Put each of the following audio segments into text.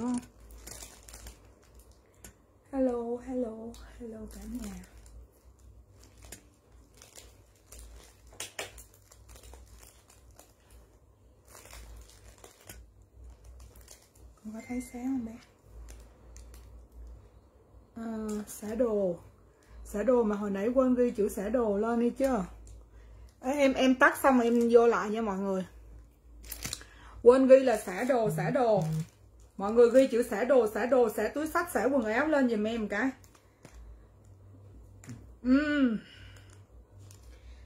đúng không hello hello hello cả nhà. Con có thấy sáng không bé? À, xả đồ. Xả đồ mà hồi nãy quên ghi chữ xả đồ lên đi chưa à, em em tắt xong em vô lại nha mọi người. Quên ghi là xả đồ xả đồ mọi người ghi chữ xẻ đồ xẻ đồ, xẻ túi sách xẻ quần áo lên dùm em cái. Uhm.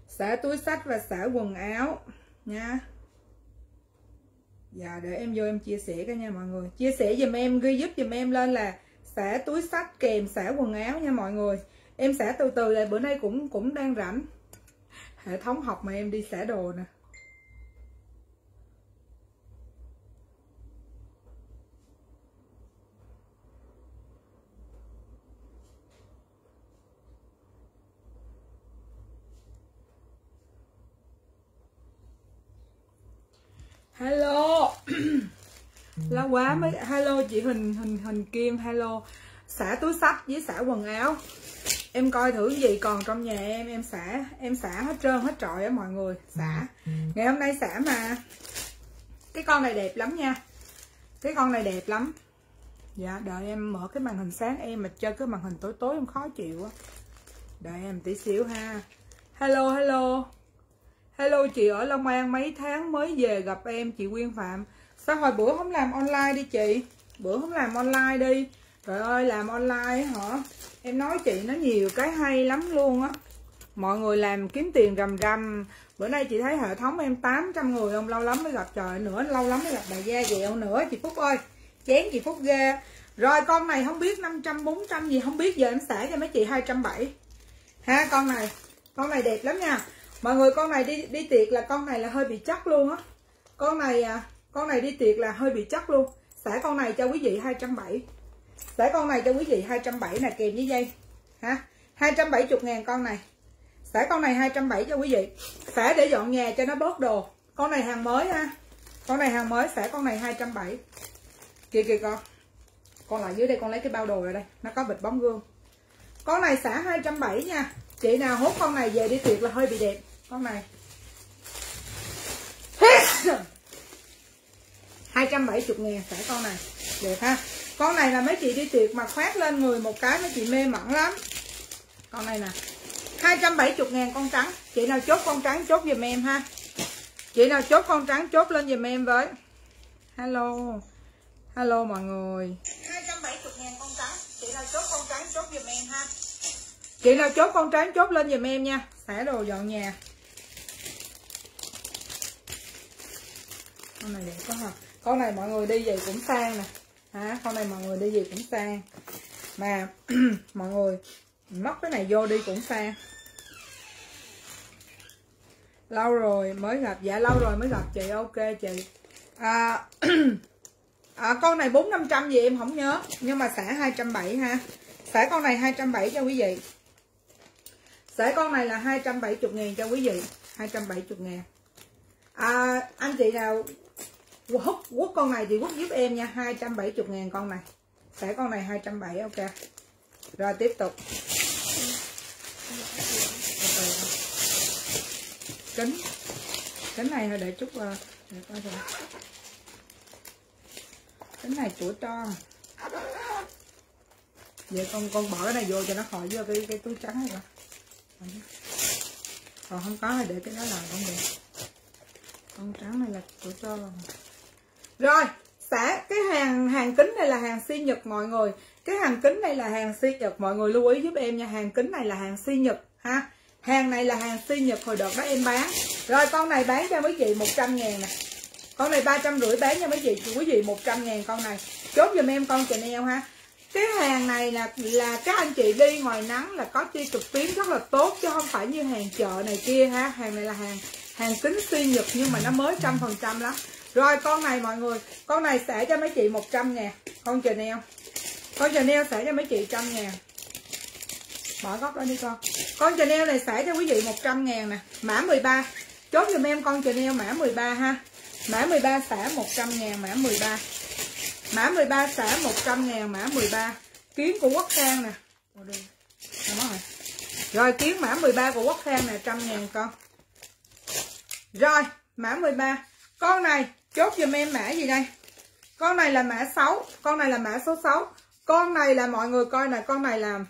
xẻ túi sách và xẻ quần áo, nha. Dạ để em vô em chia sẻ cả nha mọi người. Chia sẻ dùm em, ghi giúp dùm em lên là xẻ túi sách kèm xẻ quần áo nha mọi người. Em xẻ từ từ là bữa nay cũng cũng đang rảnh. Hệ thống học mà em đi xẻ đồ nè. Hello. Lâu quá mới hello chị hình hình hình kim hello. Xả túi sách với xả quần áo. Em coi thử gì còn trong nhà em em xả em xả hết trơn hết trọi á mọi người. Xả. Ngày hôm nay xả mà. Cái con này đẹp lắm nha. Cái con này đẹp lắm. Dạ đợi em mở cái màn hình sáng em mà chơi cái màn hình tối tối em khó chịu á đợi em tí xíu ha. Hello hello hello, chị ở Long An, mấy tháng mới về gặp em, chị Quyên Phạm. Sao hồi bữa không làm online đi chị? Bữa không làm online đi. Trời ơi, làm online hả? Em nói chị nó nhiều cái hay lắm luôn á. Mọi người làm kiếm tiền rầm rầm. Bữa nay chị thấy hệ thống em 800 người không lâu lắm mới gặp trời nữa, lâu lắm mới gặp bà gia dẹo nữa. Chị Phúc ơi chén chị Phúc ghê. Rồi, con này không biết 500 400 gì, không biết giờ em xả cho mấy chị 270 ha, con này con này đẹp lắm nha mọi người, con này đi đi tiệc là con này là hơi bị chắc luôn á. Con này à, con này đi tiệc là hơi bị chắc luôn. Xả con này cho quý vị 270 xả con này cho quý vị 270 nè, kèm với dây. Ha 270 ngàn con này. Xả con này 270 cho quý vị. Xả để dọn nhà cho nó bớt đồ. Con này hàng mới ha. Con này hàng mới, xả con này 270 kìa kìa, con. Con lại dưới đây, con lấy cái bao đồ rồi đây. Nó có bịch bóng gương. Con này xả 270 nha. Chị nào hốt con này về đi tiệc là hơi bị đẹp con này. 270 ngàn xả con này. Đẹp ha. Con này là mấy chị đi tiệc mà khoát lên người một cái mấy chị mê mẩn lắm. Con này nè. 270 ngàn con trắng. Chị nào chốt con trắng chốt giùm em ha. Chị nào chốt con trắng chốt lên giùm em với. Hello. Hello mọi người. 270 ngàn con trắng. Chị nào chốt con trắng chốt giùm em ha. Chị nào chốt con trắng chốt lên giùm em nha. Xả đồ dọn nhà con này đẹp quá hả con này mọi người đi gì cũng sang nè. Hả? Con này mọi người đi gì cũng sang. Mà mọi người móc cái này vô đi cũng sang. Lâu rồi mới gặp. Dạ lâu rồi mới gặp chị. Ok chị. À, à, con này bốn năm trăm gì em không nhớ. Nhưng mà xả hai trăm bảy ha. Xả con này hai trăm bảy cho quý vị. Xả con này là hai trăm bảy 270 ngàn cho quý vị. Hai trăm bảy 270 ngàn. À, anh chị nào hút quất con này thì quất giúp em nha 270 ngàn con này. Sẽ con này 270 ok. Rồi, tiếp tục. Kính. Kính này để chút ờ, để coi rồi kính này tuổi tròn vậy con con bỏ cái này vô cho nó khỏi vô cái cái túi trắng này rồi còn không có thì để cái đó là không được. Con trắng này là tuổi tròn rồi, xả cái hàng hàng kính này là hàng si nhật mọi người. Cái hàng kính này là hàng si nhật mọi người lưu ý giúp em nha. Hàng kính này là hàng si nhật, ha. Hàng này là hàng si nhật hồi đợt đó em bán. Rồi, con này bán cho mấy chị 100 ngàn nè. Con này ba trăm rưỡi bán cho mấy chị, quý vị 100 ngàn con này. Chốt giùm em con Chanel ha. Cái hàng này là là các anh chị đi ngoài nắng là có chi cực tím rất là tốt chứ không phải như hàng chợ này kia ha. Hàng này là hàng hàng kính si nhật nhưng mà nó mới trăm phần trăm lắm rồi, con này mọi người, Con này sẽ cho mấy chị 100 ngàn. Con Chanel. Con Chanel sẽ cho mấy chị 100 ngàn. Bỏ góc đó đi con. Con Chanel này sẽ cho quý vị 100 ngàn nè. Mã 13 Chốt dùm em con Chanel mã 13 ha. Mã 13 xả 100 ngàn, mã 13 mã 13 xả 100 ngàn, mã 13 Kiếm của Quốc Khang nè. Rồi. rồi, kiến mã 13 của Quốc Khang nè 100 ngàn con. Rồi, mã 13 con này chốt giùm em mã gì đây? Con này là mã 6 con này là mã số 6 con này là mọi người coi nè, con này là,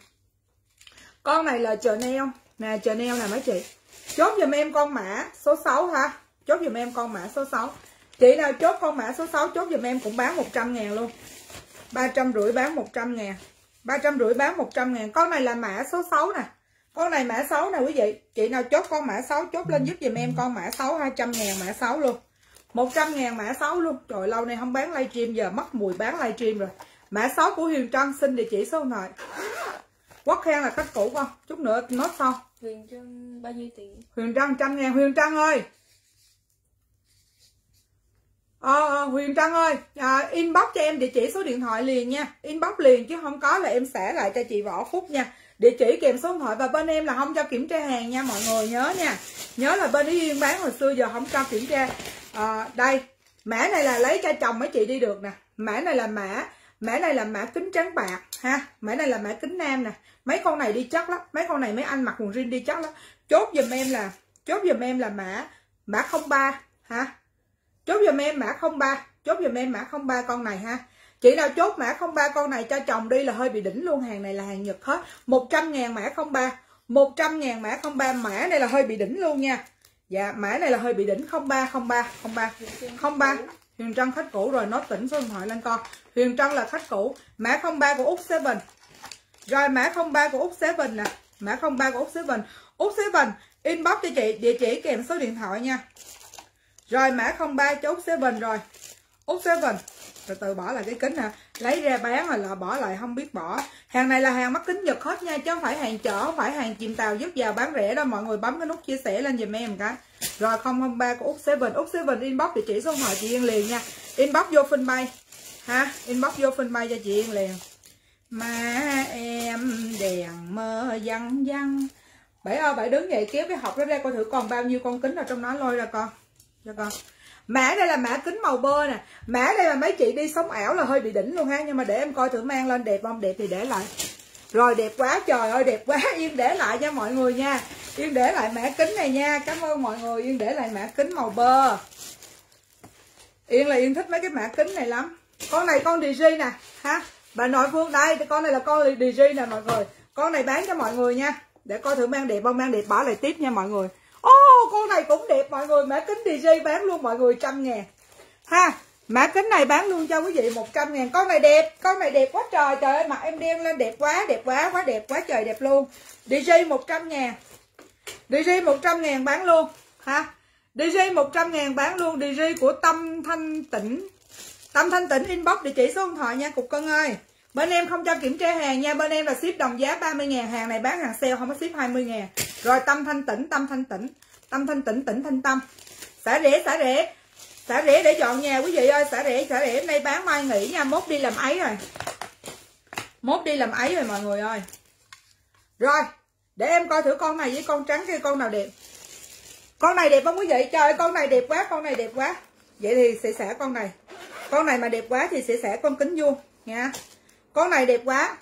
con này là chờ neo nè chờ neo nè mấy chị. Chốt giùm em con mã số 6 ha. Chốt giùm em con mã số 6 chị nào chốt con mã số 6 chốt giùm em cũng bán 100 ngàn luôn. 350 bán 100 ngàn. 350 bán 100 ngàn. Con này là mã số 6 nè. Con này mã 6 nè quý vị. Chị nào chốt con mã 6 chốt lên giúp dùm em con mã 6 200 ngàn mã 6 luôn. 100 ngàn mã 6 luôn. Trời lâu nay không bán livestream giờ mất mùi bán livestream rồi. Mã 6 của Huyền Trân xin địa chỉ số điện thoại. Quốc Khang là khách cũ không? Chút nữa nói sau. Huyền Trân bao nhiêu tiền? Huyền Trân trăm ngàn. Huyền Trân ơi! Ờ, ờ Huyền Trân ơi à, Inbox cho em địa chỉ số điện thoại liền nha. Inbox liền chứ không có là em sẽ lại cho chị Võ Phúc nha. Địa chỉ kèm số điện thoại Và bên em là không cho kiểm tra hàng nha mọi người nhớ nha. Nhớ là bên Ý Yên bán hồi xưa giờ không cho kiểm tra à, Đây Mã này là lấy cho chồng mấy chị đi được nè. Mã này là mã Mã này là mã kính trắng bạc ha. Mã này là mã kính nam nè. Mấy con này đi chắc lắm Mấy con này mấy anh mặc quần jean đi chắc lắm. Chốt giùm em là Chốt giùm em là mã Mã 03 ha. Chốt giùm em mã 03 Chốt giùm em mã 03 con này ha. Chị nào chốt mã 03 con này cho chồng đi là hơi bị đỉnh luôn Hàng này là hàng Nhật hết. 100 ngàn mã 03 100 ngàn mã 03 Mã này là hơi bị đỉnh luôn nha. Dạ mã này là hơi bị đỉnh. 03 03 03 03 Huyền Trân khách cũ rồi, nó tỉnh số điện thoại lên con Huyền Trân là khách cũ. Mã 03 của Úc Seven. Rồi, mã 03 của Úc Seven nè. Mã 03 của Úc Seven. Úc Seven, inbox cho chị, địa chỉ kèm số điện thoại nha. Rồi, mã 03 cho Úc Seven rồi. Úc Seven. Rồi từ bỏ lại cái kính nè lấy ra bán rồi là bỏ lại, không biết bỏ. Hàng này là hàng mắt kính nhật hết nha, chứ không phải hàng chở, không phải hàng chìm tàu giúp vào bán rẻ đâu. Mọi người bấm cái nút chia sẻ lên giùm em cái rồi 003 của úc seven. Úc seven inbox địa chỉ số điện thoại chị yên liền nha. Inbox vô bay. Ha, inbox vô bay cho chị yên liền. Mà em đèn mơ văng văng. Bảy ơi, bảy đứng dậy kéo cái hộp đó ra coi thử còn bao nhiêu con kính ở trong nó lôi ra con cho con mã đây là mã kính màu bơ nè. Mã đây là mấy chị đi sống ảo là hơi bị đỉnh luôn ha, nhưng mà để em coi thử mang lên đẹp không? Đẹp thì để lại. Rồi, đẹp quá, trời ơi, đẹp quá. Yên để lại cho mọi người nha. Yên để lại mã kính này nha. Cảm ơn mọi người. Yên để lại mã kính màu bơ. Yên là yên thích mấy cái mã kính này lắm. Con này con DJ nè, ha. Bà nội phương, đây, con này là con DJ nè mọi người. Con này bán cho mọi người nha. Để coi thử mang đẹp không? Mang đẹp bỏ lại tiếp nha mọi người con này cũng đẹp, mọi người mã kính DJ bán luôn, mọi người trăm ngàn. Ha, mã kính này bán luôn cho quý vị 100 ngàn. Con này đẹp, con này đẹp quá trời trời ơi, mặt em đen lên, đẹp quá đẹp quá quá đẹp quá trời, đẹp luôn. DJ 100 ngàn. DJ 100 ngàn bán luôn, ha. DJ 100 ngàn bán luôn DJ của Tâm Thanh Tĩnh. Tâm Thanh Tĩnh inbox địa chỉ số điện thoại nha, cục cân ơi. Bên em không cho kiểm tra hàng nha, Bên em là ship đồng giá 30 ngàn, Hàng này bán hàng sale không có ship 20 ngàn. Rồi Tâm Thanh Tĩnh, Tâm Thanh Tĩnh. Tâm Thanh Tĩnh Tĩnh Thanh Tâm. Xả rễ xả rễ Xả rễ để dọn nhà quý vị ơi, Xả rễ xả rễ Hôm nay bán mai nghỉ nha, Mốt đi làm ấy rồi. Mốt đi làm ấy rồi mọi người ơi. Rồi, Để em coi thử con này với con trắng kia, con nào đẹp. Con này đẹp không quý vị? Trời ơi con này đẹp quá, Con này đẹp quá. Vậy thì sẽ xả con này. Con này mà đẹp quá thì sẽ xả con kính vuông, nha. Con này đẹp quá.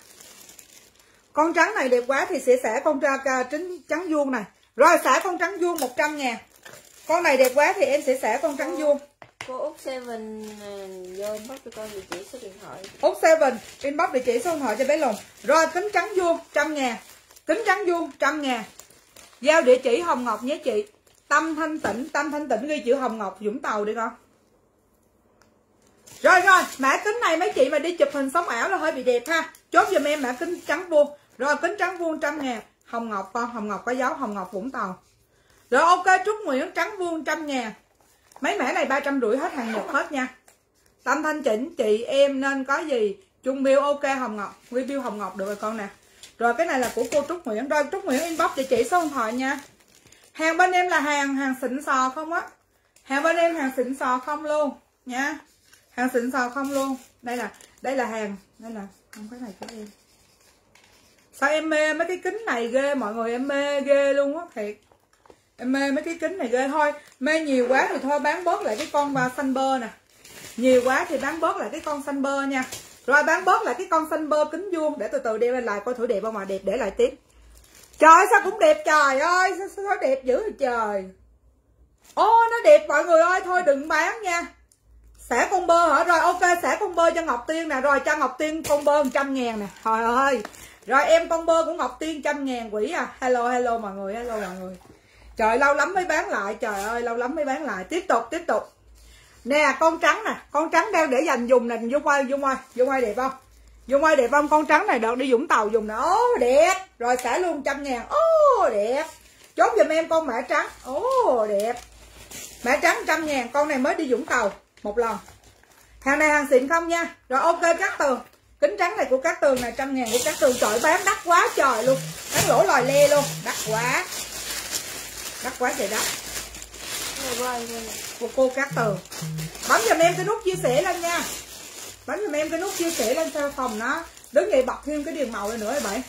Con trắng này đẹp quá thì sẽ xả con tra trứng trắng vuông này rồi xả con trắng vuông 100 ngàn con này đẹp quá thì em sẽ xả con trắng vuông. Cô út seven à, vô inbox cho con địa chỉ số điện thoại. Út seven inbox địa chỉ số điện thoại cho bé lùng. Rồi kính trắng vuông trăm ngàn. Kính trắng vuông trăm ngàn. Giao địa chỉ hồng ngọc nhé chị. Tâm thanh tịnh tâm thanh tịnh ghi chữ hồng ngọc dũng tàu đi con. Rồi rồi mã kính này mấy chị mà đi chụp hình sống ảo là hơi bị đẹp ha. Chốt giùm em mã kính trắng vuông. Rồi kính trắng vuông trăm ngàn hồng ngọc con, hồng ngọc có dấu, hồng ngọc vũng tàu. Rồi, ok, trúc nguyễn, trắng vuông, trăm nhà mấy mẻ này ba trăm rưỡi hết hàng nhật hết nha. Tâm thanh chỉnh, chị, em nên có gì? Chung bill, ok, hồng ngọc. Review hồng ngọc được rồi con nè. Rồi, cái này là của cô trúc nguyễn. Rồi, trúc nguyễn, inbox địa chỉ số điện thoại nha. Hàng bên em là hàng hàng xịn sò không á? Hàng bên em hàng xịn sò không luôn, nha. Hàng xịn sò không luôn. Đây là đây là hàng. Đây là, không cái này của em sao em mê mấy cái kính này ghê? Mọi người em mê ghê luôn á thiệt. Em mê mấy cái kính này ghê. Thôi mê nhiều quá thì thôi bán bớt lại cái con xanh bơ nè. Nhiều quá thì bán bớt lại cái con xanh bơ nha. Rồi bán bớt lại cái con xanh bơ kính vuông để từ từ đeo lên lại coi thử đẹp không mà đẹp để lại tiếp. Trời sao cũng đẹp trời ơi! Sao, sao, đẹp dữ vậy trời? Ô nó đẹp mọi người ơi thôi đừng bán nha. Xẻ con bơ hả? Rồi ok xẻ con bơ cho ngọc tiên nè. Rồi cho ngọc tiên con bơ trăm ngàn nè. Trời ơi! Rồi em con bơ của ngọc tiên trăm ngàn quỷ à. Hello hello mọi người, hello mọi người. Trời, lâu lắm mới bán lại. Trời ơi, lâu lắm mới bán lại. Tiếp tục tiếp tục. Nè, con trắng nè. Con trắng đang để dành dùng nè. Dung ơi dung ơi dung ơi đẹp không? Dung ơi đẹp không? Con trắng này đợt đi dũng tàu dùng nè. Ô đẹp. Rồi xả luôn trăm ngàn. Ô đẹp. Chốt giùm em con mã trắng. Ô đẹp. Mã trắng trăm ngàn. Con này mới đi dũng tàu. Một lần. Hàng này hàng xịn không nha. Rồi ok, cắt tường kính trắng này của các tường này, trăm ngàn của các tường. Trời bán đắt quá trời luôn. Bán lỗ lòi le luôn. Đắt quá. Đắt quá trời đắt của cô Cát Tường. Bấm giùm em cái nút chia sẻ lên nha. Bấm giùm em cái nút chia sẻ lên theo phòng nó. Đứng dậy bật thêm cái điền màu lên nữa vậy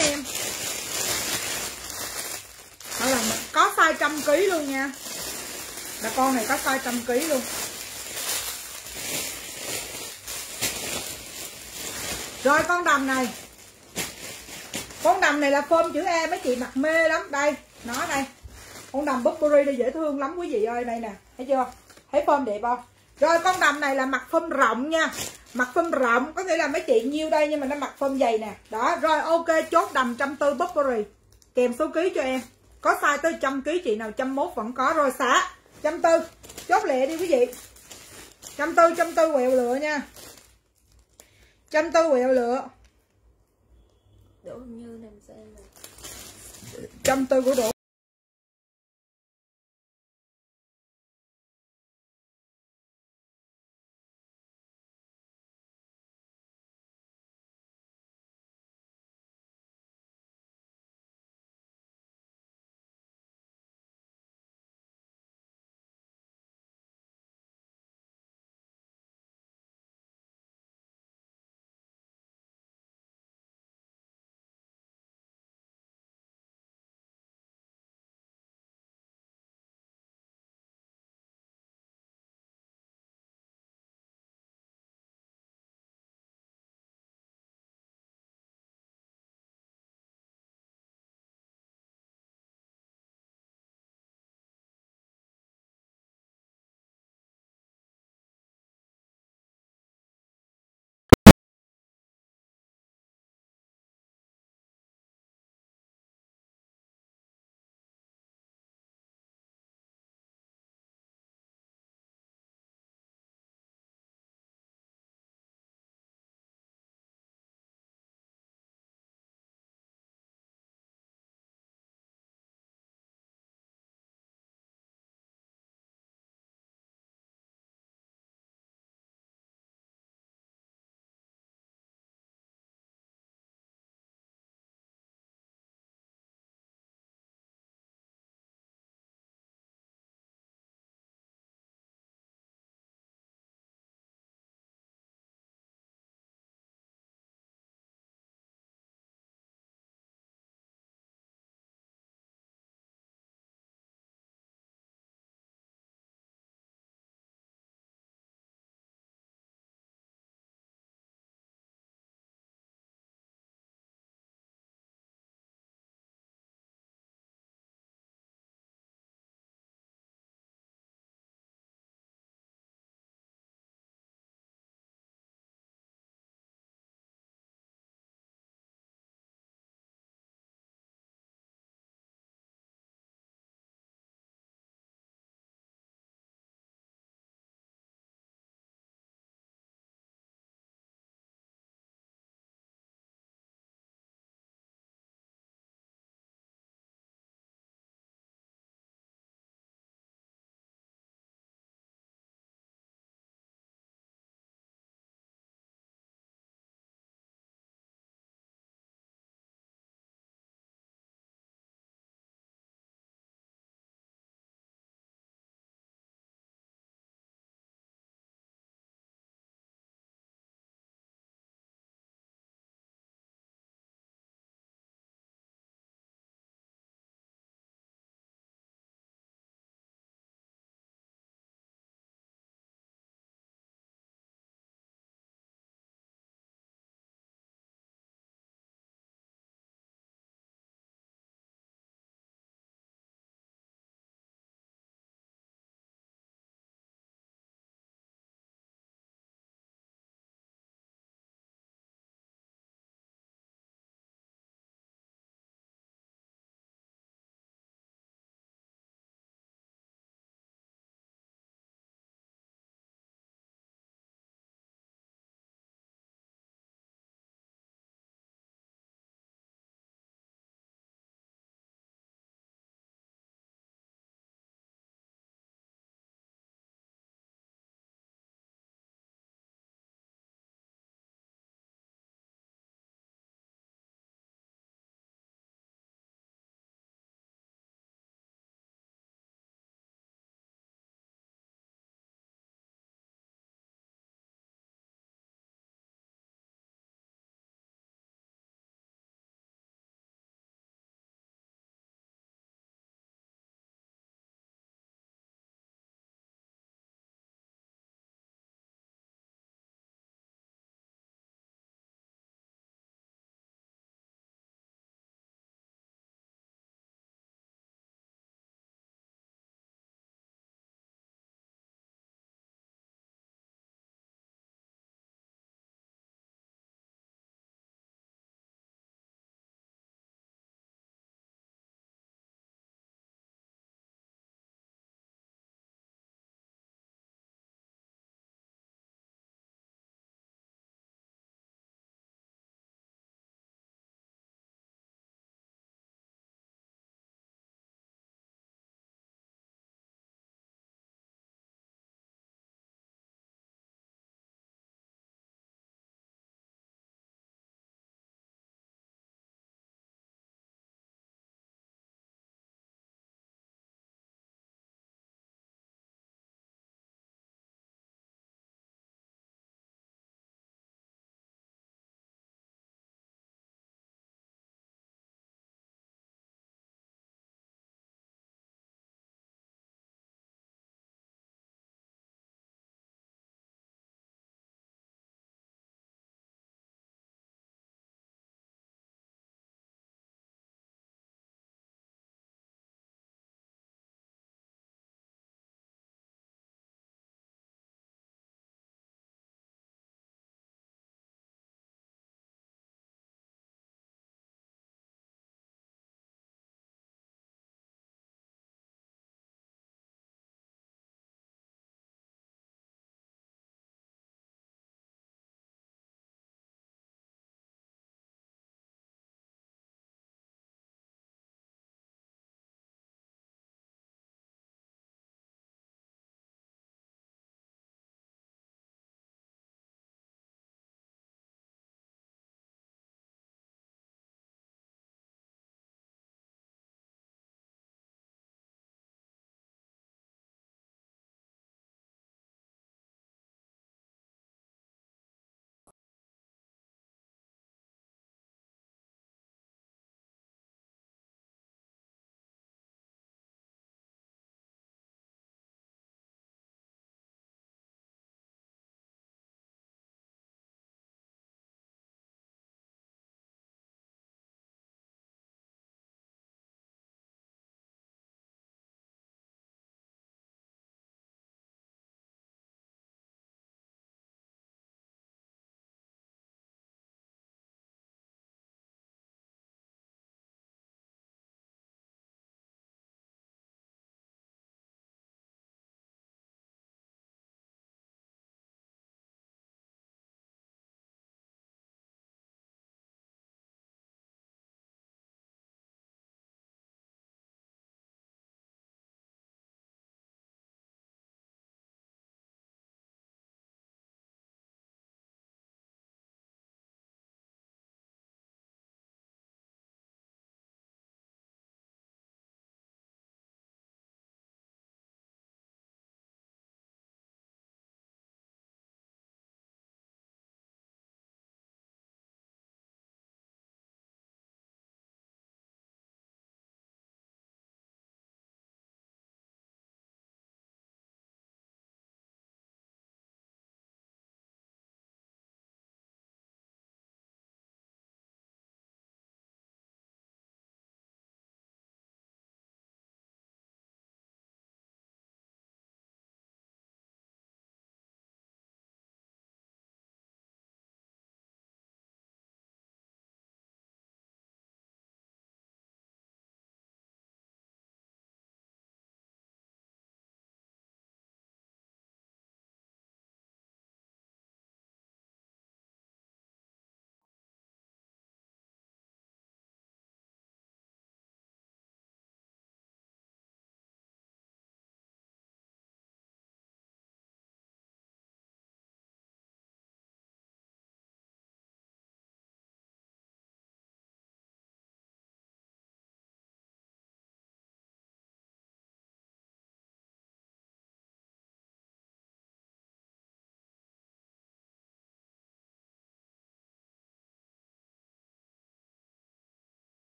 em. Đó là có size trăm ký luôn nha. Là con này có size trăm ký luôn. Rồi, con đầm này. Con đầm này là phôm chữ E mấy chị mặc mê lắm. Đây, nó đây. Con đầm Burberry đây dễ thương lắm, quý vị ơi. Đây nè, thấy chưa? Thấy phôm đẹp không? Rồi, con đầm này là mặt phôm rộng nha mặt phôm rộng có nghĩa là mấy chị nhiêu đây nhưng mà nó mặt phôm dày nè. Đó rồi ok chốt đầm trăm tư Burberry kèm số ký cho em. Có size tới trăm ký chị nào trăm mốt vẫn có rồi xả. Trăm tư. Chốt lẹ đi quý vị. Trăm tư trăm tư quẹo lựa nha. Trăm tư quẹo lựa. Đỗ như làm sao trăm tư của đỗ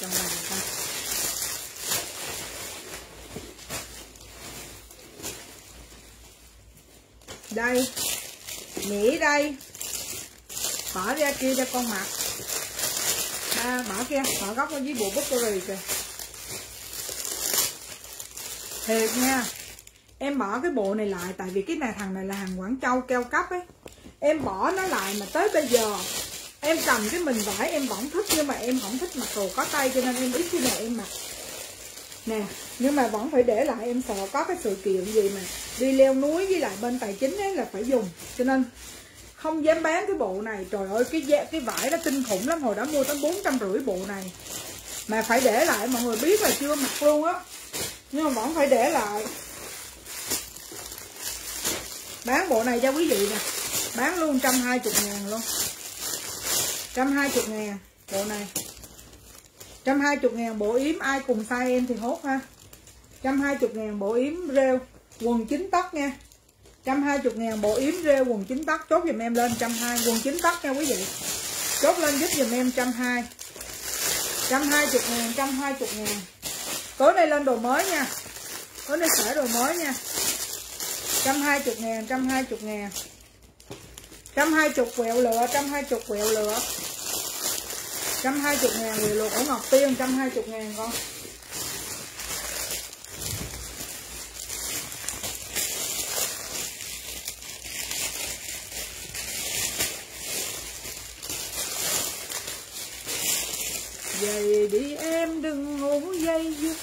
trong này ta đây nghĩ đây. Bỏ ra kia cho con mặt. À, bỏ kia bỏ góc ở dưới bộ bút rồi kìa. Thiệt nha. Em bỏ cái bộ này lại tại vì cái này thằng này là hàng quảng châu keo cấp ấy. Em bỏ nó lại mà tới bây giờ em cầm cái mình vải, em vẫn thích, nhưng mà em không thích mặc đồ có tay cho nên em ít khi nào em mặc. Nè, nhưng mà vẫn phải để lại, em sợ có cái sự kiện gì mà đi leo núi với lại bên tài chính ấy là phải dùng. Cho nên không dám bán cái bộ này. Trời ơi, cái cái vải nó kinh khủng lắm. Hồi đó mua tới bốn trăm rưỡi bộ này. Mà phải để lại, mọi người biết là chưa mặc luôn á. Nhưng mà vẫn phải để lại. Bán bộ này cho quý vị nè. Bán luôn trăm hai chục ngàn luôn. 120 ngàn bộ này 120 ngàn bộ yếm ai cùng size em thì hốt ha 120 ngàn bộ yếm rêu quần chính tóc nha 120 ngàn bộ yếm rêu quần chính tóc chốt dùm em lên 120 quần chính tóc nha quý vị chốt lên giúp dùm em 120 120 ngàn 120 ngàn tối nay lên đồ mới nha tối nay sửa đồ mới nha 120 ngàn 120 ngàn 120 quẹo lửa 120 quẹo lửa trăm hai chục ngàn của ngọc tiên, trăm hai chục ngàn con. Dậy đi em đừng ngủ dây dưa.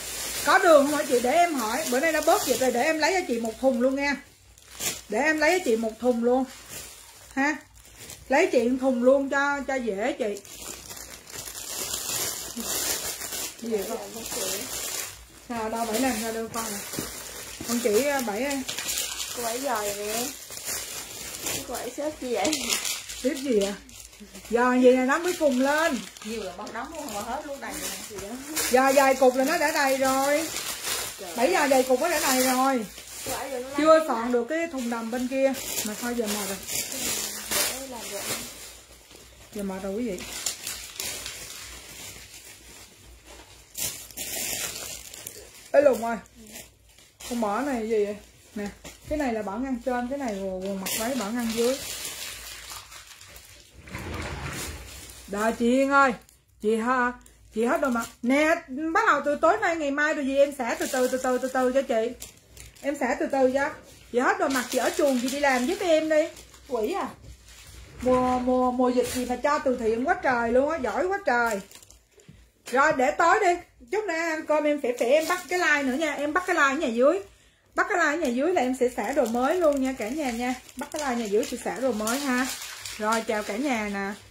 Có đường không hả chị, để em hỏi. Bữa nay đã bớt dịch rồi, để em lấy cho chị một thùng luôn nha Để em lấy cho chị một thùng luôn. Ha? Lấy chị một thùng luôn cho cho dễ chị. Gì con Sao đâu bảy lần ra đâu con à? Con chỉ ờ, bảy ơi Cô ấy giỏi nè Cô ấy xếp gì vậy? Tiếp gì à Giờ gì này nó mới cùng lên. Nhiều là bóc đóng luôn mà hết luôn đầy rồi Giờ dài cục là nó đã đầy rồi. 7 giờ đầy cục nó đã đầy rồi. Chưa soạn được cái thùng đầm bên kia. Mà thôi giờ mệt rồi. Vậy. Giờ mệt rồi quý vị Ê, lùng ơi. Con bỏ này gì vậy? Nè, Cái này là bỏ ngăn trên, Cái này quần mặt váy bảo ngăn dưới. Đợi chị Yên ơi. Chị ha Chị hết đồ mặt Nè, bắt đầu từ tối nay, ngày mai rồi gì em xả từ từ từ từ từ từ cho chị. Em xả từ từ cho. Chị hết đồ mặt chị ở chuồng chị đi làm giúp em đi. Quỷ à. Mùa mùa mùa dịch gì mà cho từ thiện quá trời luôn á, giỏi quá trời. Rồi, để tối đi chút nữa ăn cơm em phải phải em bắt cái like nữa nha. Em bắt cái like ở nhà dưới. Bắt cái like ở nhà dưới là em sẽ xả đồ mới luôn nha cả nhà nha. Bắt cái like nhà dưới sẽ xả đồ mới ha. Rồi, chào cả nhà nè.